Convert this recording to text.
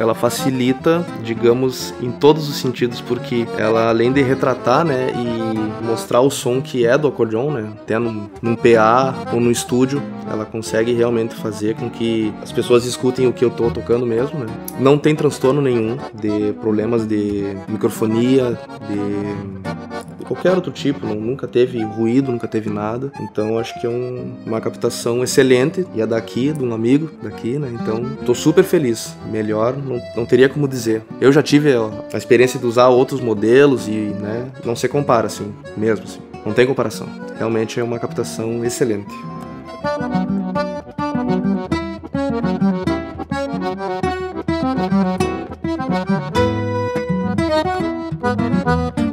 ela facilita, digamos, em todos os sentidos, porque ela, além de retratar, né, e mostrar o som que é do acordeon, né, até num, num PA ou no estúdio, ela consegue realmente fazer com que as pessoas escutem o que eu tô tocando mesmo, né. Não tem transtorno nenhum de problemas de microfonia, de qualquer outro tipo, nunca teve ruído, nunca teve nada. Então acho que é um, uma captação excelente e é daqui, de um amigo daqui, né? Então tô super feliz. Melhor não, não teria como dizer. Eu já tive ó, a experiência de usar outros modelos e, né, não se compara assim, mesmo assim. Não tem comparação. Realmente é uma captação excelente. Música